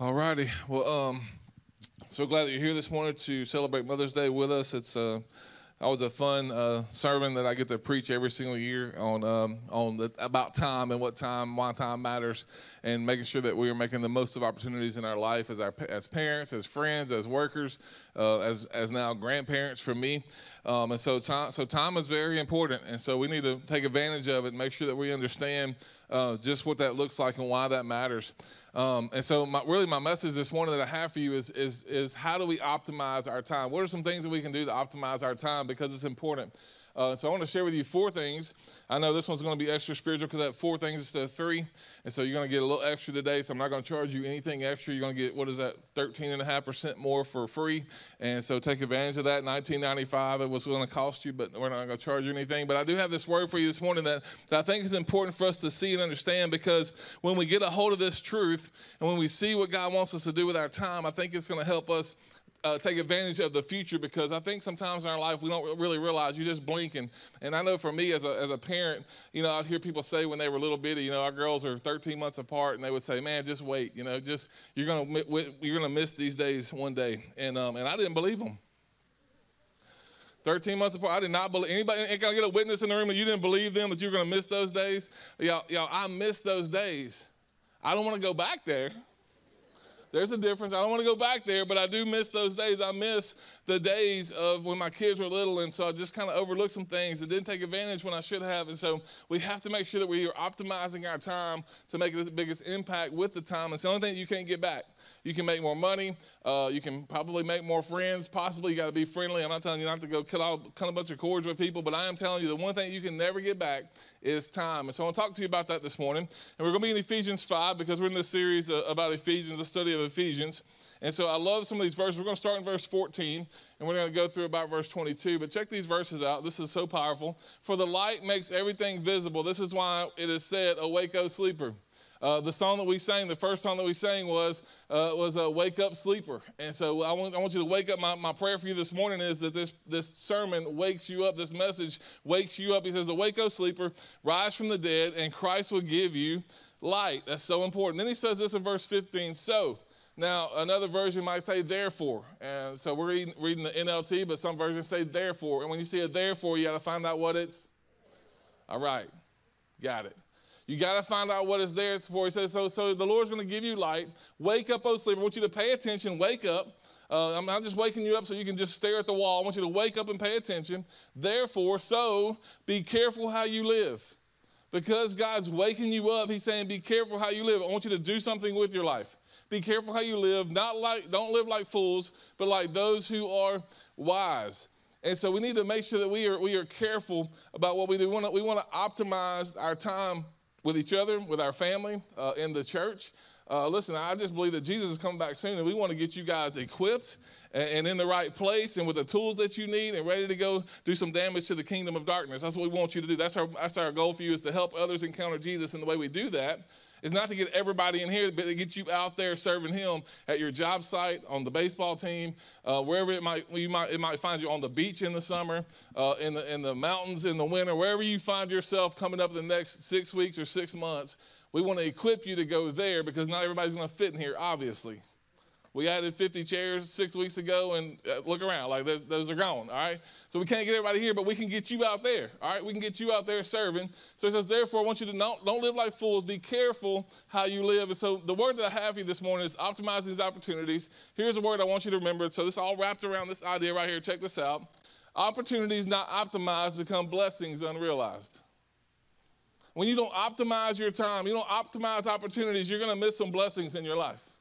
All righty. Well, um, so glad that you're here this morning to celebrate Mother's Day with us. It's uh, always a fun uh, sermon that I get to preach every single year on um, on the, about time and what time, why time matters, and making sure that we are making the most of opportunities in our life as our as parents, as friends, as workers, uh, as as now grandparents for me. Um, and so time so time is very important, and so we need to take advantage of it, and make sure that we understand uh, just what that looks like and why that matters. Um, and so, my, really, my message this morning that I have for you is, is, is how do we optimize our time? What are some things that we can do to optimize our time because it's important? Uh, so I want to share with you four things. I know this one's going to be extra spiritual because I have four things instead of three. And so you're going to get a little extra today. So I'm not going to charge you anything extra. You're going to get, what is that, 13.5% more for free. And so take advantage of that. 1995 it was going to cost you, but we're not going to charge you anything. But I do have this word for you this morning that, that I think is important for us to see and understand because when we get a hold of this truth and when we see what God wants us to do with our time, I think it's going to help us uh, take advantage of the future because I think sometimes in our life we don't really realize you just blink and, and I know for me as a, as a parent, you know, I'd hear people say when they were little bitty, you know, our girls are 13 months apart and they would say, man, just wait, you know, just you're gonna you're gonna miss these days one day, and um, and I didn't believe them. 13 months apart. I did not believe anybody. Ain't gonna get a witness in the room that you didn't believe them that you were gonna miss those days. Y'all, y'all, I missed those days. I don't want to go back there. There's a difference. I don't want to go back there, but I do miss those days. I miss the days of when my kids were little, and so I just kind of overlooked some things and didn't take advantage when I should have. And so we have to make sure that we are optimizing our time to make the biggest impact with the time. It's the only thing you can't get back. You can make more money. Uh, you can probably make more friends. Possibly, you got to be friendly. I'm not telling you not to go cut, cut a bunch of cords with people, but I am telling you the one thing you can never get back is time. And so I want to talk to you about that this morning. And we're going to be in Ephesians 5 because we're in this series uh, about Ephesians, a study of Ephesians. And so I love some of these verses. We're going to start in verse 14 and we're going to go through about verse 22. But check these verses out. This is so powerful. For the light makes everything visible. This is why it is said, Awake, O sleeper. Uh, the song that we sang, the first song that we sang was uh, was a "Wake Up Sleeper," and so I want, I want you to wake up. My, my prayer for you this morning is that this this sermon wakes you up. This message wakes you up. He says, "Awake, O sleeper, rise from the dead, and Christ will give you light." That's so important. Then he says this in verse 15. So. Now, another version might say therefore. And so we're reading, reading the NLT, but some versions say therefore. And when you see a therefore, you got to find out what it's. All right, got it. You got to find out what it's there for. He says, so, so the Lord's going to give you light. Wake up, O sleeper. I want you to pay attention. Wake up. Uh, I'm not just waking you up so you can just stare at the wall. I want you to wake up and pay attention. Therefore, so be careful how you live. Because God's waking you up, He's saying, be careful how you live. I want you to do something with your life. Be careful how you live. Not like, don't live like fools, but like those who are wise. And so we need to make sure that we are, we are careful about what we do. We want to, we want to optimize our time with each other, with our family, uh, in the church. Uh, listen, I just believe that Jesus is coming back soon, and we want to get you guys equipped and, and, in the right place and with the tools that you need and ready to go do some damage to the kingdom of darkness. That's what we want you to do. That's our, that's our goal for you is to help others encounter Jesus. And the way we do that is not to get everybody in here, but to get you out there serving Him at your job site, on the baseball team, uh, wherever it might, you might, it might find you on the beach in the summer, uh, in, the, in the mountains in the winter, wherever you find yourself coming up in the next six weeks or six months. We want to equip you to go there because not everybody's going to fit in here, obviously. We added 50 chairs six weeks ago, and uh, look around, like those, those, are gone, all right? So we can't get everybody here, but we can get you out there, all right? We can get you out there serving. So it says, therefore, I want you to not, don't live like fools. Be careful how you live. And so the word that I have for you this morning is optimize these opportunities. Here's a word I want you to remember. So this all wrapped around this idea right here. Check this out. Opportunities not optimized become blessings unrealized. When you don't optimize your time, you don't optimize opportunities, you're going to miss some blessings in your life.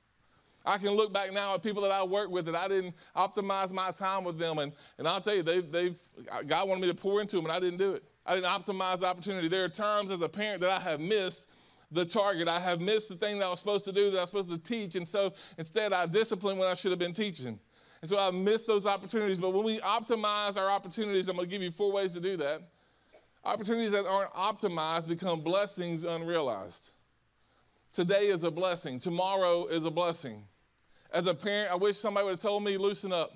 I can look back now at people that I work with that I didn't optimize my time with them. And, and I'll tell you, they've, they've, God wanted me to pour into them, and I didn't do it. I didn't optimize the opportunity. There are times as a parent that I have missed the target. I have missed the thing that I was supposed to do, that I was supposed to teach. And so instead, I disciplined when I should have been teaching. And so I missed those opportunities. But when we optimize our opportunities, I'm going to give you four ways to do that. Opportunities that aren't optimized become blessings unrealized. Today is a blessing, tomorrow is a blessing. As a parent, I wish somebody would have told me, loosen up.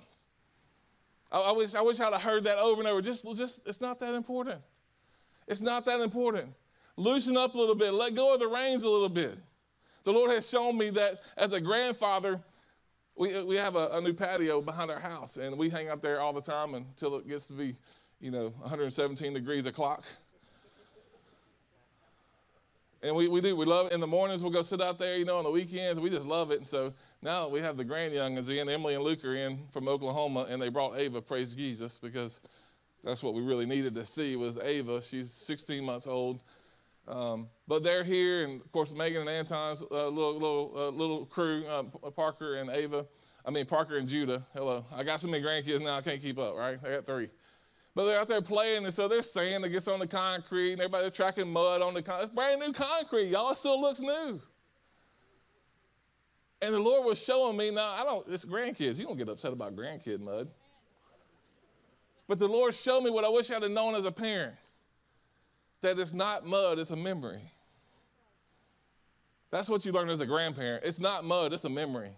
I, I, wish, I wish I'd have heard that over and over. Just, just, it's not that important. It's not that important. Loosen up a little bit. Let go of the reins a little bit. The Lord has shown me that as a grandfather, we, we have a, a new patio behind our house, and we hang out there all the time until it gets to be, you know, 117 degrees o'clock. And we, we do, we love it. In the mornings, we'll go sit out there, you know, on the weekends. We just love it. And so now we have the grand youngins in, Emily and Luke are in from Oklahoma, and they brought Ava, praise Jesus, because that's what we really needed to see was Ava. She's 16 months old. Um, but they're here, and of course, Megan and Anton's uh, little, little, uh, little crew, uh, Parker and Ava. I mean, Parker and Judah. Hello. I got so many grandkids now, I can't keep up, right? I got three. But they're out there playing, and so they're sand that gets on the concrete, and everybody's tracking mud on the concrete. It's brand new concrete, y'all. It still looks new. And the Lord was showing me, now I don't, it's grandkids. You don't get upset about grandkid mud. But the Lord showed me what I wish I'd have known as a parent that it's not mud, it's a memory. That's what you learn as a grandparent. It's not mud, it's a memory.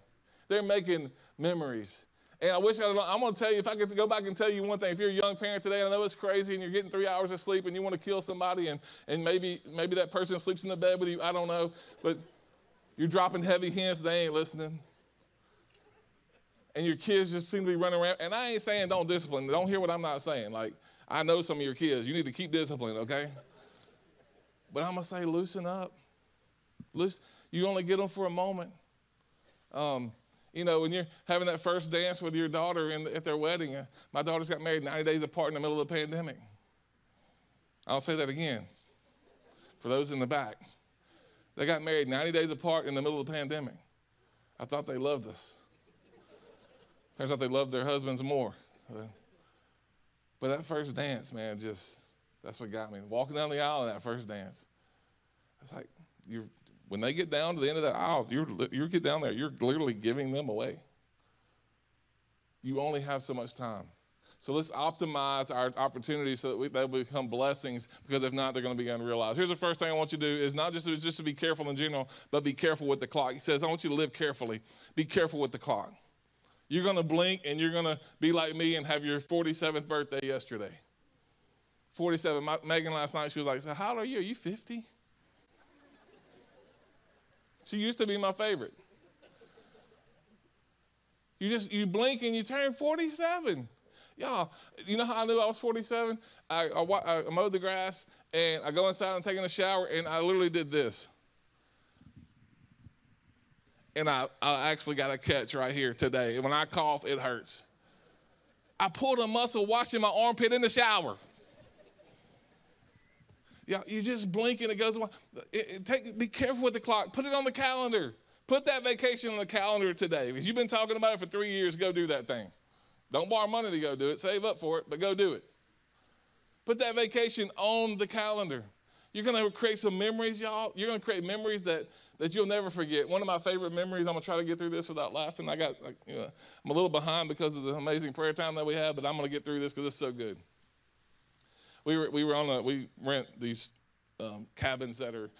They're making memories. And I wish I I'm going to tell you, if I could go back and tell you one thing, if you're a young parent today, and I know it's crazy and you're getting three hours of sleep and you want to kill somebody and, and maybe, maybe that person sleeps in the bed with you, I don't know, but you're dropping heavy hints, they ain't listening. And your kids just seem to be running around. And I ain't saying don't discipline. Don't hear what I'm not saying. Like, I know some of your kids. You need to keep discipline, okay? But I'm going to say loosen up. Loosen. You only get them for a moment. Um, you know, when you're having that first dance with your daughter in, at their wedding, uh, my daughters got married 90 days apart in the middle of the pandemic. I'll say that again for those in the back. They got married 90 days apart in the middle of the pandemic. I thought they loved us. Turns out they loved their husbands more. But that first dance, man, just, that's what got me. Walking down the aisle in that first dance. It's like, you're when they get down to the end of that aisle, you're, you get down there, you're literally giving them away. You only have so much time. So let's optimize our opportunities so that we, they become blessings because if not, they're going to be unrealized. Here's the first thing I want you to do is not just, just to be careful in general, but be careful with the clock. He says, I want you to live carefully. Be careful with the clock. You're going to blink and you're going to be like me and have your 47th birthday yesterday. 47. My, Megan last night, she was like, so how old are you? Are you 50? She used to be my favorite. You just you blink and you turn 47. Y'all, you know how I knew I was 47? I, I, I mowed the grass and I go inside and taking a shower and I literally did this. And I, I actually got a catch right here today. When I cough, it hurts. I pulled a muscle washing my armpit in the shower. Yeah, you just blink and it goes away. It, it, take, be careful with the clock. Put it on the calendar. Put that vacation on the calendar today. If you've been talking about it for three years, go do that thing. Don't borrow money to go do it. Save up for it, but go do it. Put that vacation on the calendar. You're going to create some memories, y'all. You're going to create memories that, that you'll never forget. One of my favorite memories, I'm going to try to get through this without laughing. I got, like, you know, I'm a little behind because of the amazing prayer time that we have, but I'm going to get through this because it's so good we were, we were on a, we rent these um, cabins that are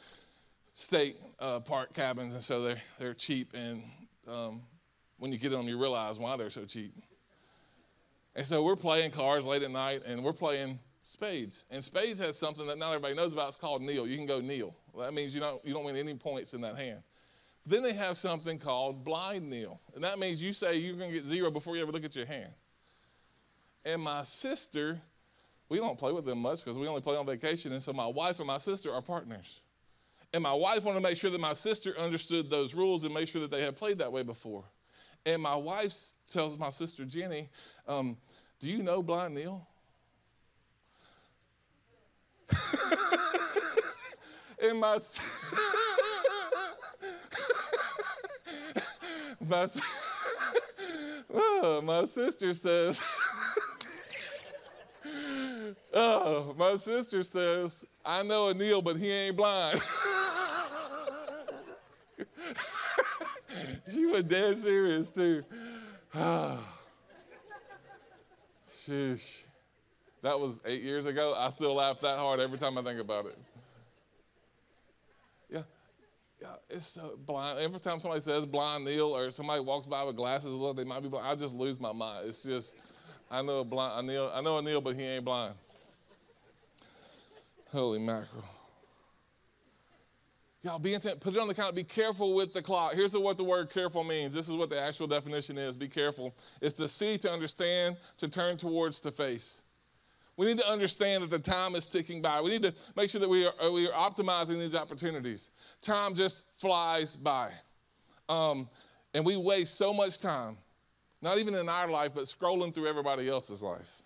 state uh, park cabins, and so they're, they're cheap. And um, when you get them, you realize why they're so cheap. And so we're playing cards late at night, and we're playing spades. And spades has something that not everybody knows about. It's called nil. You can go nil. That means you don't, you don't win any points in that hand. But then they have something called blind nil. And that means you say you're going to get zero before you ever look at your hand. And my sister we don't play with them much because we only play on vacation. And so my wife and my sister are partners. And my wife wanted to make sure that my sister understood those rules and make sure that they had played that way before. And my wife tells my sister Jenny, um, Do you know Blind Neil? and my, my, my sister says, Oh, my sister says, I know a Neil, but he ain't blind. she was dead serious, too. Sheesh. That was eight years ago. I still laugh that hard every time I think about it. Yeah. Yeah, it's so blind. Every time somebody says blind Neil or somebody walks by with glasses, look, they might be blind. I just lose my mind. It's just, I know a blind, I know, I know a Neil, but he ain't blind. Holy mackerel. Y'all be intent, put it on the count. Be careful with the clock. Here's what the word careful means. This is what the actual definition is. Be careful. It's to see, to understand, to turn towards, to face. We need to understand that the time is ticking by. We need to make sure that we are, we are optimizing these opportunities. Time just flies by. Um, and we waste so much time, not even in our life, but scrolling through everybody else's life.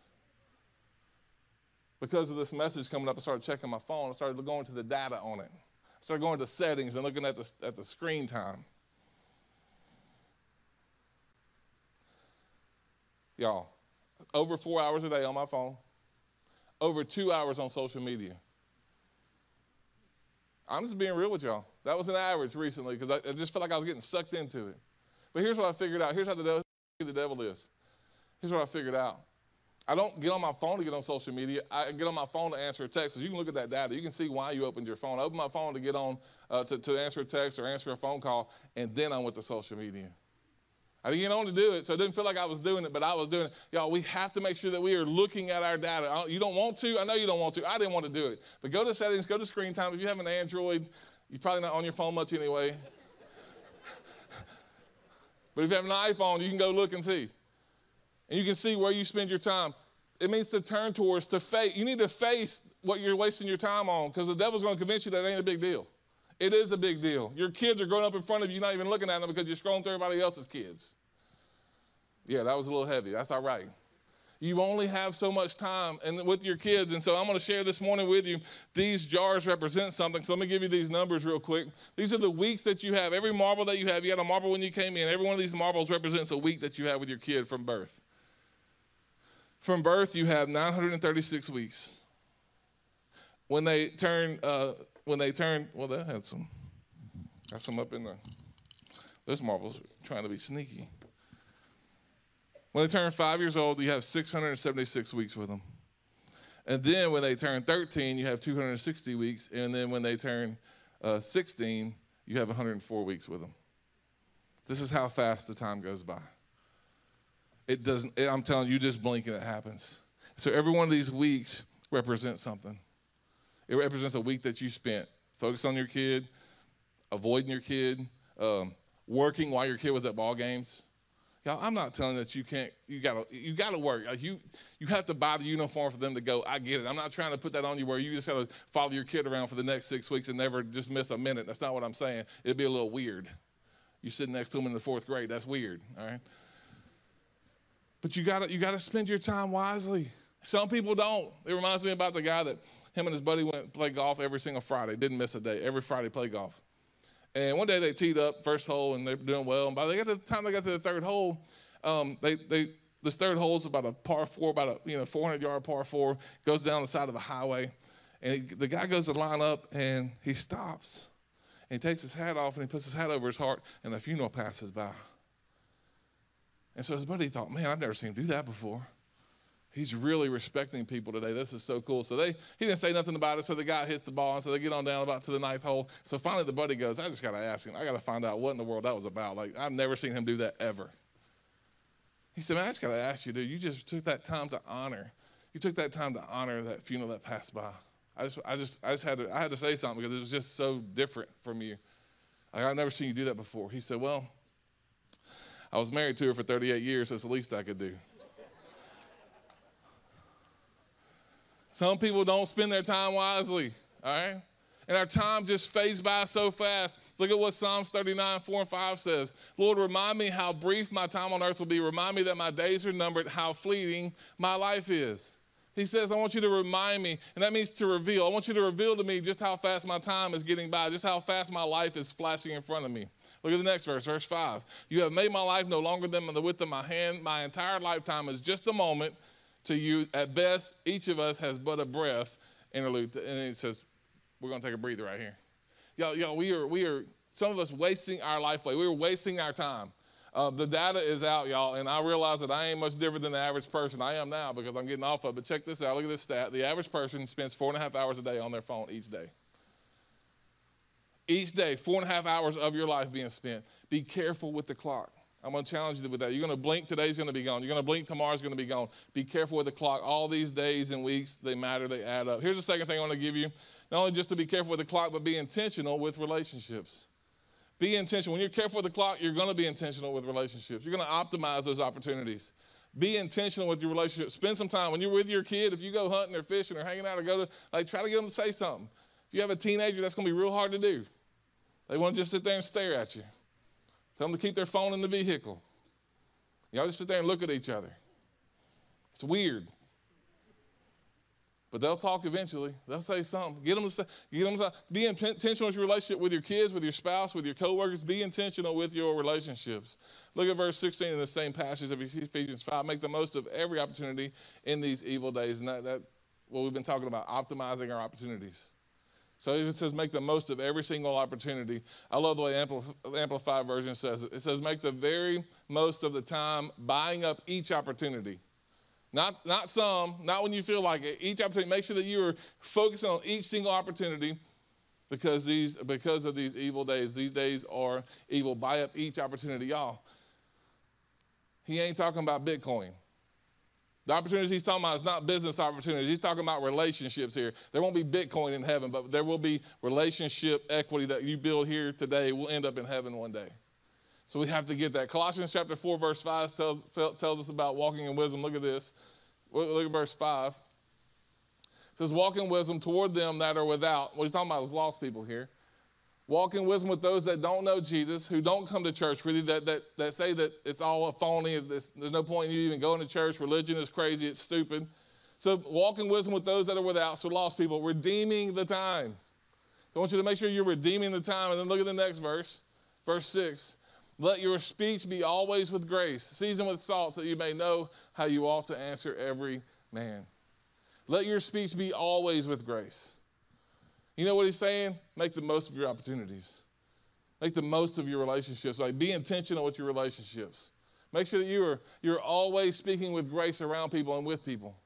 Because of this message coming up, I started checking my phone. I started going to the data on it. I started going to settings and looking at the, at the screen time. Y'all, over four hours a day on my phone, over two hours on social media. I'm just being real with y'all. That was an average recently because I, I, just felt like I was getting sucked into it. But here's what I figured out. Here's how the devil, the devil is. Here's what I figured out. I don't get on my phone to get on social media. I get on my phone to answer a text. you can look at that data. You can see why you opened your phone. I opened my phone to get on uh, to, to answer a text or answer a phone call, and then I went to social media. I didn't get on to do it, so it didn't feel like I was doing it, but I was doing it. Y'all, we have to make sure that we are looking at our data. You don't want to. I know you don't want to. I didn't want to do it. But go to settings, go to screen time. If you have an Android, you're probably not on your phone much anyway. but if you have an iPhone, you can go look and see. And you can see where you spend your time. It means to turn towards, to face. You need to face what you're wasting your time on because the devil's going to convince you that it ain't a big deal. It is a big deal. Your kids are growing up in front of you, not even looking at them because you're scrolling through everybody else's kids. Yeah, that was a little heavy. That's all right. You only have so much time and with your kids. And so I'm going to share this morning with you. These jars represent something. So let me give you these numbers real quick. These are the weeks that you have. Every marble that you have, you had a marble when you came in. Every one of these marbles represents a week that you have with your kid from birth. From birth, you have 936 weeks. When they turn, uh, when they turn, well, that had some, got some up in there. those marbles trying to be sneaky. When they turn five years old, you have 676 weeks with them. And then when they turn 13, you have 260 weeks. And then when they turn uh, 16, you have 104 weeks with them. This is how fast the time goes by. It doesn't, I'm telling you, you just blink and it happens. So every one of these weeks represents something. It represents a week that you spent focused on your kid, avoiding your kid, um, working while your kid was at ball games. Y'all, I'm not telling that you can't. You gotta. You gotta work. You you have to buy the uniform for them to go. I get it. I'm not trying to put that on you where you just gotta follow your kid around for the next six weeks and never just miss a minute. That's not what I'm saying. It'd be a little weird. You sitting next to them in the fourth grade. That's weird. All right. But you gotta you gotta spend your time wisely. Some people don't. It reminds me about the guy that him and his buddy went play golf every single Friday. Didn't miss a day. Every Friday play golf. And one day they teed up first hole and they're doing well. And by the time they got to the third hole, um, they they this third hole is about a par four, about a you know 400 yard par four, goes down the side of a highway, and he, the guy goes to line up and he stops, and he takes his hat off and he puts his hat over his heart, and the funeral passes by. And so his buddy thought, man, I've never seen him do that before. He's really respecting people today. This is so cool. So they he didn't say nothing about it. So the guy hits the ball, and so they get on down about to the ninth hole. So finally the buddy goes, I just gotta ask him. I gotta find out what in the world that was about. Like I've never seen him do that ever. He said, Man, I just gotta ask you, dude. You just took that time to honor. You took that time to honor that funeral that passed by. I just, I just, I just had to, I had to say something because it was just so different from you. Like, I've never seen you do that before. He said, Well, I was married to her for 38 years, so it's the least I could do. Some people don't spend their time wisely, all right? And our time just fades by so fast. Look at what Psalms 39, 4 and 5 says. Lord, remind me how brief my time on earth will be. Remind me that my days are numbered, how fleeting my life is. He says, I want you to remind me, and that means to reveal. I want you to reveal to me just how fast my time is getting by, just how fast my life is flashing in front of me. Look at the next verse, verse 5. You have made my life no longer than the width of my hand. My entire lifetime is just a moment to you. At best, each of us has but a breath. Interlude. And it says, we're going to take a breather right here. Y'all, y'all, we are, we are, some of us wasting our life away. We are wasting our time. Uh, the data is out, y'all, and I realize that I ain't much different than the average person. I am now because I'm getting off of it. But check this out. Look at this stat. The average person spends four and a half hours a day on their phone each day. Each day, four and a half hours of your life being spent. Be careful with the clock. I'm going to challenge you with that. You're going to blink, today's going to be gone. You're going to blink, tomorrow's going to be gone. Be careful with the clock. All these days and weeks, they matter, they add up. Here's the second thing I want to give you not only just to be careful with the clock, but be intentional with relationships. Be intentional. When you're careful with the clock, you're going to be intentional with relationships. You're going to optimize those opportunities. Be intentional with your relationship. Spend some time when you're with your kid. If you go hunting or fishing or hanging out or go to, like, try to get them to say something. If you have a teenager, that's going to be real hard to do. They want to just sit there and stare at you. Tell them to keep their phone in the vehicle. Y'all just sit there and look at each other. It's weird. But they'll talk eventually. They'll say something. Get them to say, get them to be intentional with your relationship with your kids, with your spouse, with your coworkers. Be intentional with your relationships. Look at verse 16 in the same passage of Ephesians 5. Make the most of every opportunity in these evil days. And that, that what we've been talking about, optimizing our opportunities. So it says make the most of every single opportunity. I love the way Amplify Amplified Version says it. It says make the very most of the time buying up each opportunity. Not, not some, not when you feel like it. Each opportunity, make sure that you are focusing on each single opportunity because, these, because of these evil days. These days are evil. Buy up each opportunity. Y'all, he ain't talking about Bitcoin. The opportunities he's talking about is not business opportunities. He's talking about relationships here. There won't be Bitcoin in heaven, but there will be relationship equity that you build here today will end up in heaven one day. So we have to get that. Colossians chapter 4, verse 5 tells, tells us about walking in wisdom. Look at this. Look at verse 5. It says, Walk in wisdom toward them that are without. What he's talking about is lost people here. Walk in wisdom with those that don't know Jesus, who don't come to church really, that, that, that say that it's all a phony, there's no point in you even going to church, religion is crazy, it's stupid. So walk in wisdom with those that are without, so lost people, redeeming the time. So I want you to make sure you're redeeming the time. And then look at the next verse, verse 6. Let your speech be always with grace, seasoned with salt, that you may know how you ought to answer every man. Let your speech be always with grace. You know what he's saying? Make the most of your opportunities. Make the most of your relationships. Like be intentional with your relationships. Make sure that you are you're always speaking with grace around people and with people.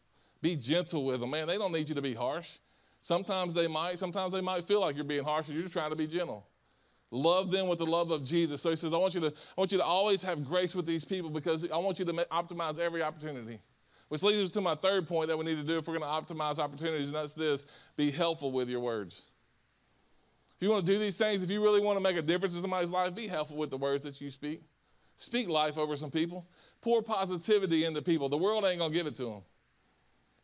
Be gentle with them. Man, they don't need you to be harsh. Sometimes they might, sometimes they might feel like you're being harsh and you're just trying to be gentle. Love them with the love of Jesus. So he says, I want you to, I want you to always have grace with these people because I want you to optimize every opportunity. Which leads us to my third point that we need to do if we're going to optimize opportunities, and that's this be helpful with your words. If you want to do these things, if you really want to make a difference in somebody's life, be helpful with the words that you speak. Speak life over some people. Pour positivity into people. The world ain't going to give it to them,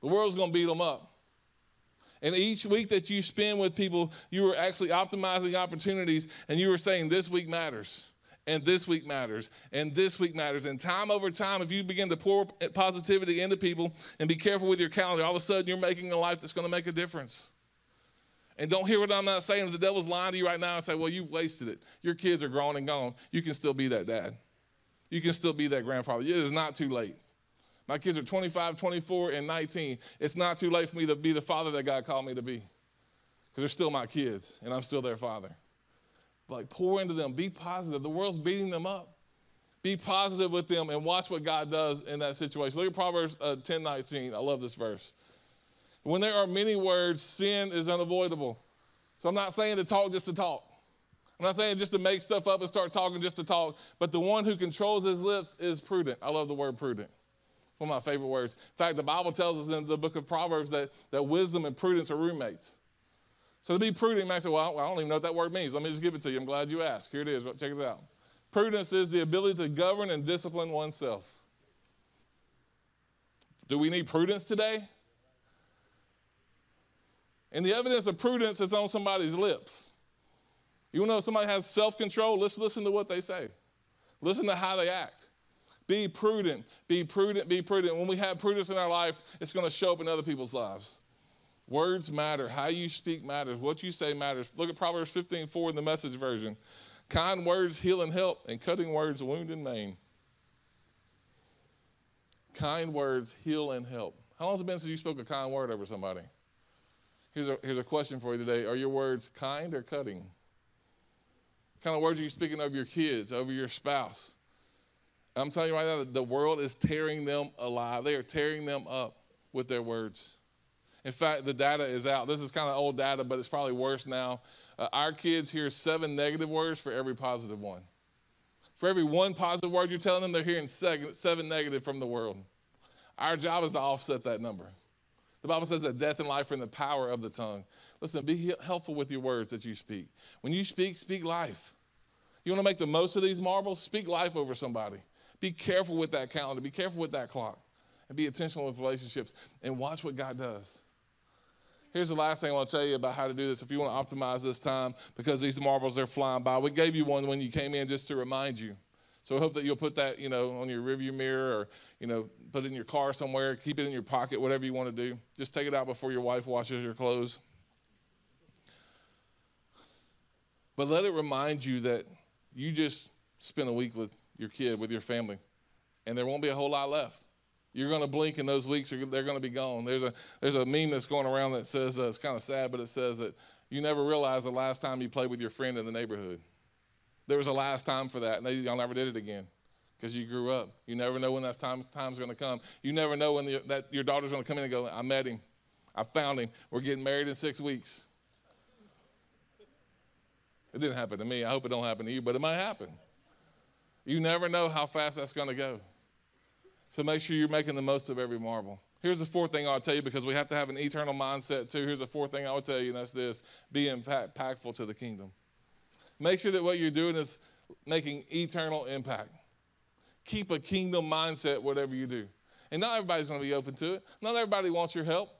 the world's going to beat them up. And each week that you spend with people, you are actually optimizing opportunities and you are saying, This week matters and this week matters, and this week matters. And time over time, if you begin to pour positivity into people and be careful with your calendar, all of a sudden you're making a life that's going to make a difference. And don't hear what I'm not saying. If the devil's lying to you right now and say, well, you've wasted it. Your kids are grown and gone. You can still be that dad. You can still be that grandfather. It is not too late. My kids are 25, 24, and 19. It's not too late for me to be the father that God called me to be. Because they're still my kids, and I'm still their father like pour into them. Be positive. The world's beating them up. Be positive with them and watch what God does in that situation. Look at Proverbs uh, 10 19. I love this verse. When there are many words, sin is unavoidable. So I'm not saying to talk just to talk. I'm not saying just to make stuff up and start talking just to talk, but the one who controls his lips is prudent. I love the word prudent. One of my favorite words. In fact, the Bible tells us in the book of Proverbs that, that wisdom and prudence are roommates. So to be prudent, you might say, well, I don't even know what that word means. Let me just give it to you. I'm glad you asked. Here it is. Check it out. Prudence is the ability to govern and discipline oneself. Do we need prudence today? And the evidence of prudence is on somebody's lips. You know if somebody has self control? Let's listen to what they say, listen to how they act. Be prudent, be prudent, be prudent. When we have prudence in our life, it's going to show up in other people's lives. Words matter. How you speak matters. What you say matters. Look at Proverbs 15 4 in the message version. Kind words heal and help, and cutting words wound and maim. Kind words heal and help. How long has it been since you spoke a kind word over somebody? Here's a, here's a question for you today Are your words kind or cutting? What kind of words are you speaking of your kids, over your spouse? I'm telling you right now the world is tearing them alive. They are tearing them up with their words. In fact, the data is out. This is kind of old data, but it's probably worse now. Uh, our kids hear seven negative words for every positive one. For every one positive word you're telling them, they're hearing seven negative from the world. Our job is to offset that number. The Bible says that death and life are in the power of the tongue. Listen, be helpful with your words that you speak. When you speak, speak life. You want to make the most of these marbles? Speak life over somebody. Be careful with that calendar. Be careful with that clock. And be intentional with relationships. And watch what God does. Here's the last thing I want to tell you about how to do this if you want to optimize this time because these marbles are flying by. We gave you one when you came in just to remind you. So I hope that you'll put that, you know, on your rearview mirror or, you know, put it in your car somewhere, keep it in your pocket, whatever you want to do. Just take it out before your wife washes your clothes. But let it remind you that you just spent a week with your kid, with your family, and there won't be a whole lot left. You're going to blink, and those weeks are, they're going to be gone. There's a there's a meme that's going around that says uh, it's kind of sad, but it says that you never realize the last time you played with your friend in the neighborhood. There was a last time for that, and they, y'all never did it again because you grew up. You never know when that time, time's going to come. You never know when the, that your daughter's going to come in and go, I met him. I found him. We're getting married in six weeks. It didn't happen to me. I hope it don't happen to you, but it might happen. You never know how fast that's going to go. So make sure you're making the most of every marble. Here's the fourth thing I'll tell you because we have to have an eternal mindset too. Here's the fourth thing I will tell you, and that's this be impactful to the kingdom. Make sure that what you're doing is making eternal impact. Keep a kingdom mindset, whatever you do. And not everybody's going to be open to it. Not everybody wants your help.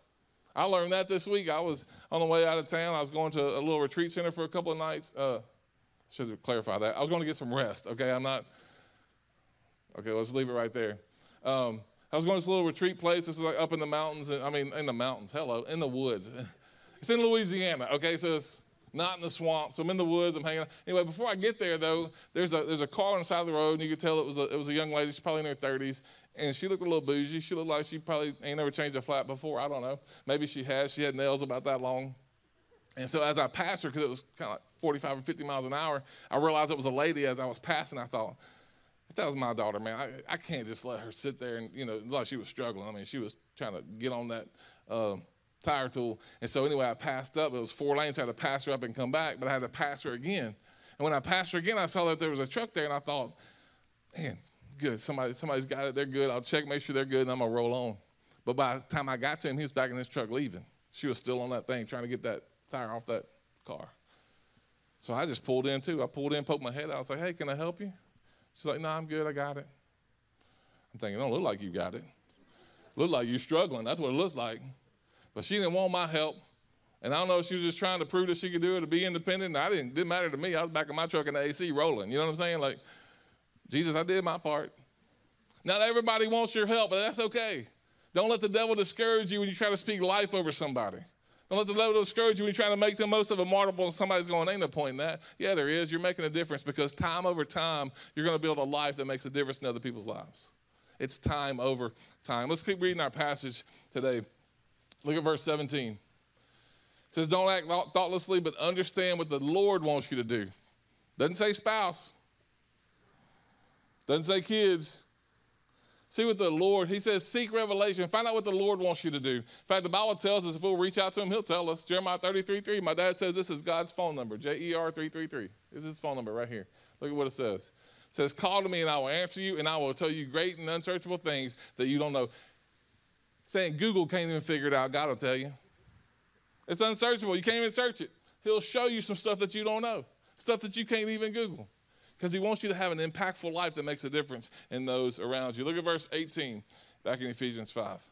I learned that this week. I was on the way out of town. I was going to a little retreat center for a couple of nights. Uh, should clarify that. I was going to get some rest. Okay, I'm not. Okay, let's leave it right there. Um, I was going to this little retreat place. This is like up in the mountains. And, I mean, in the mountains. Hello, in the woods. It's in Louisiana. Okay, so it's not in the swamp. So I'm in the woods. I'm hanging out. Anyway, before I get there, though, there's a there's a car on the side of the road, and you could tell it was a, it was a young lady. She's probably in her 30s, and she looked a little bougie. She looked like she probably ain't never changed a flat before. I don't know. Maybe she has. She had nails about that long. And so as I passed her, because it was kind of like 45 or 50 miles an hour, I realized it was a lady as I was passing. I thought, if that was my daughter, man, I, I can't just let her sit there and, you know, like she was struggling. I mean, she was trying to get on that. Uh, tire tool. And so anyway, I passed up. It was four lanes. So I had to pass her up and come back, but I had to pass her again. And when I passed her again, I saw that there was a truck there, and I thought, man, good. Somebody, somebody's got it. They're good. I'll check, make sure they're good, and I'm gonna roll on. But by the time I got to him, he was back in his truck leaving. She was still on that thing, trying to get that tire off that car. So I just pulled in too. I pulled in, poked my head out. I was like, hey, can I help you? She's like, no, I'm good. I got it. I'm thinking, don't look like you got it. Look like you're struggling. That's what it looks like. But she didn't want my help. And I don't know if she was just trying to prove that she could do it to be independent. I didn't, didn't matter to me. I was back in my truck in the AC rolling. You know what I'm saying? Like, Jesus, I did my part. Not everybody wants your help, but that's okay. Don't let the devil discourage you when you try to speak life over somebody. Don't let the devil discourage you when you try to make the most of a marble and somebody's going, ain't no point in that. Yeah, there is. You're making a difference because time over time, you're going to build a life that makes a difference in other people's lives. It's time over time. Let's keep reading our passage today. Look at verse 17. It says, Don't act thoughtlessly, but understand what the Lord wants you to do. Doesn't say spouse, doesn't say kids. See what the Lord, he says, seek revelation. Find out what the Lord wants you to do. In fact, the Bible tells us if we'll reach out to him, he'll tell us. Jeremiah 33 3. My dad says this is God's phone number, J E R 333. This is his phone number right here. Look at what it says. It says, Call to me and I will answer you, and I will tell you great and unsearchable things that you don't know saying Google can't even figure it out. God will tell you. It's unsearchable. You can't even search it. He'll show you some stuff that you don't know, stuff that you can't even Google, because He wants you to have an impactful life that makes a difference in those around you. Look at verse 18 back in Ephesians 5.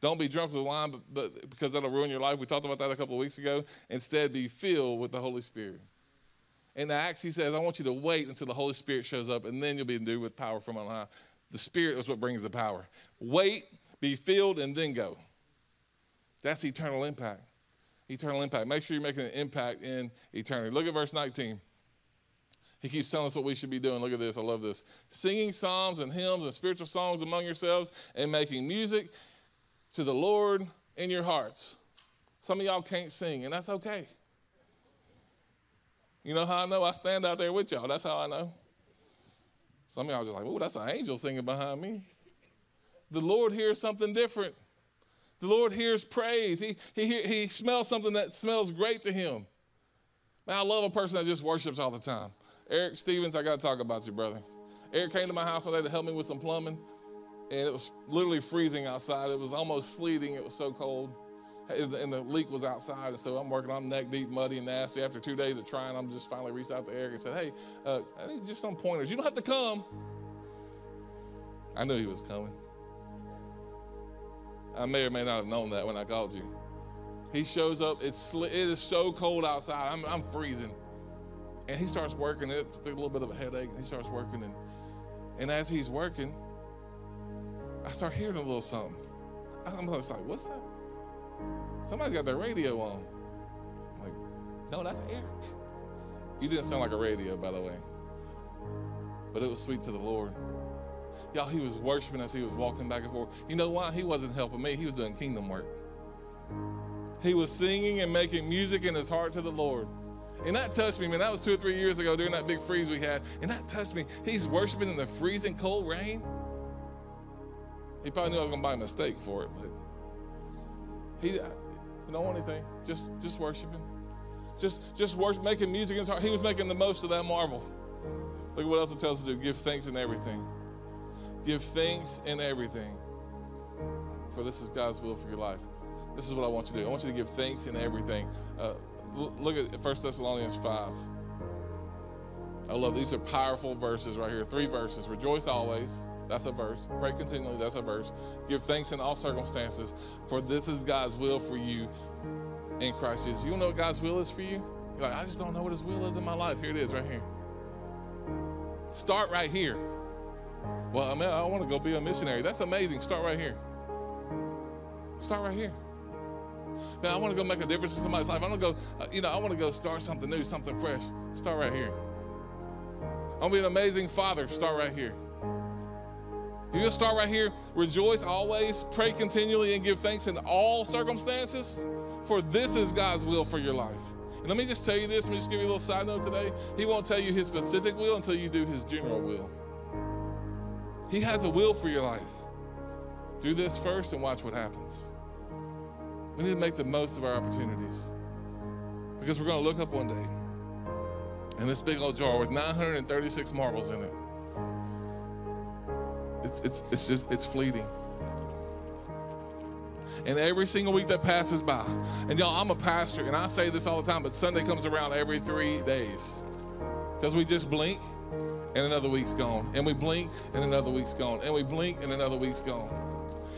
Don't be drunk with wine, but, but because that'll ruin your life. We talked about that a couple of weeks ago. Instead, be filled with the Holy Spirit. In Acts, he says, I want you to wait until the Holy Spirit shows up, and then you'll be endued with power from on high. The Spirit is what brings the power. Wait be filled, and then go. That's eternal impact. Eternal impact. Make sure you're making an impact in eternity. Look at verse 19. He keeps telling us what we should be doing. Look at this. I love this. Singing psalms and hymns and spiritual songs among yourselves and making music to the Lord in your hearts. Some of y'all can't sing, and that's okay. You know how I know? I stand out there with y'all. That's how I know. Some of y'all just like, oh, that's an angel singing behind me the Lord hears something different. The Lord hears praise. He, he, he smells something that smells great to him. Man, I love a person that just worships all the time. Eric Stevens, I got to talk about you, brother. Eric came to my house one day to help me with some plumbing, and it was literally freezing outside. It was almost sleeting. It was so cold, and the leak was outside. And so I'm working on neck deep, muddy, and nasty. After two days of trying, I'm just finally reached out to Eric and said, "Hey, uh, I need just some pointers. You don't have to come." I knew he was coming. I may or may not have known that when I called you. He shows up. It's it is so cold outside. I'm, I'm freezing. And he starts working. It's a little bit of a headache. He starts working, and and as he's working, I start hearing a little something. I'm just like, what's that? Somebody got their radio on. I'm like, no, that's Eric. You didn't sound like a radio, by the way. But it was sweet to the Lord. Y'all, he was worshiping as he was walking back and forth. You know why? He wasn't helping me, he was doing kingdom work. He was singing and making music in his heart to the Lord. And that touched me, man. That was two or three years ago during that big freeze we had. And that touched me. He's worshiping in the freezing cold rain. He probably knew I was to buy a mistake for it, but he you don't want anything. Just just worshiping. Just just worship, making music in his heart. He was making the most of that marble. Look at what else it tells us to do. Give thanks in everything. Give thanks in everything. For this is God's will for your life. This is what I want you to do. I want you to give thanks in everything. Uh, look at 1 Thessalonians 5. I love these are powerful verses right here. Three verses. Rejoice always. That's a verse. Pray continually. That's a verse. Give thanks in all circumstances, for this is God's will for you in Christ Jesus. You know what God's will is for you? You're like, I just don't know what His will is in my life. Here it is, right here. Start right here. Well, I mean, I want to go be a missionary. That's amazing. Start right here. Start right here. Man, I want to go make a difference in somebody's life. I want to go, uh, you know, I want to go start something new, something fresh. Start right here. I want to be an amazing father. Start right here. You just start right here. Rejoice always, pray continually, and give thanks in all circumstances, for this is God's will for your life. And let me just tell you this, let me just give you a little side note today. He won't tell you his specific will until you do his general will. He has a will for your life. Do this first and watch what happens. We need to make the most of our opportunities because we're going to look up one day and this big old jar with 936 marbles in it. It's, it's, it's just, it's fleeting. And every single week that passes by, and y'all, I'm a pastor, and I say this all the time, but Sunday comes around every three days. Because we just blink, and another week's gone. And we blink, and another week's gone. And we blink, and another week's gone.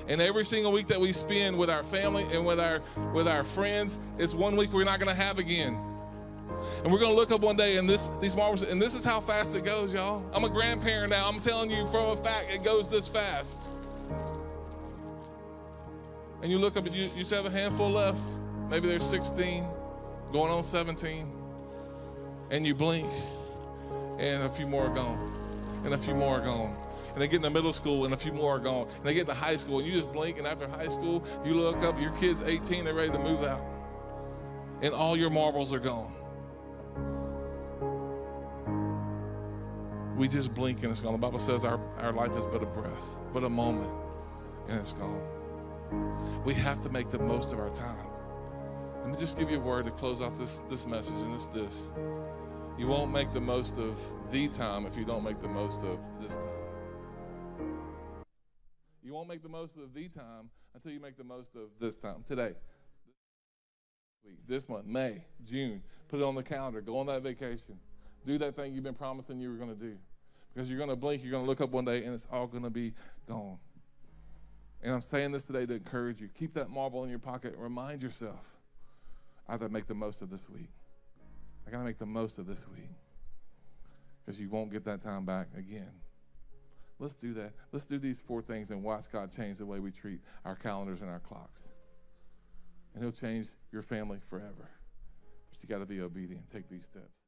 And every single week that we spend with our family and with our with our friends, it's one week we're not gonna have again. And we're gonna look up one day and this these marbles, and this is how fast it goes, y'all. I'm a grandparent now. I'm telling you from a fact, it goes this fast. And you look up and you, you have a handful left. Maybe there's 16, going on 17. And you blink, and a few more are gone. And a few more are gone and they get into middle school and a few more are gone. And they get into high school and you just blink and after high school, you look up, your kid's 18, they're ready to move out. And all your marbles are gone. We just blink and it's gone. The Bible says our, our life is but a breath, but a moment, and it's gone. We have to make the most of our time. Let me just give you a word to close off this, this message, and it's this. You won't make the most of the time if you don't make the most of this time. Won't make the most of the time until you make the most of this time. Today, this month, May, June, put it on the calendar. Go on that vacation. Do that thing you've been promising you were going to do. Because you're going to blink, you're going to look up one day, and it's all going to be gone. And I'm saying this today to encourage you. Keep that marble in your pocket and remind yourself I got to make the most of this week. I got to make the most of this week because you won't get that time back again. Let's do that. Let's do these four things and watch God change the way we treat our calendars and our clocks. And He'll change your family forever. But you got to be obedient. Take these steps.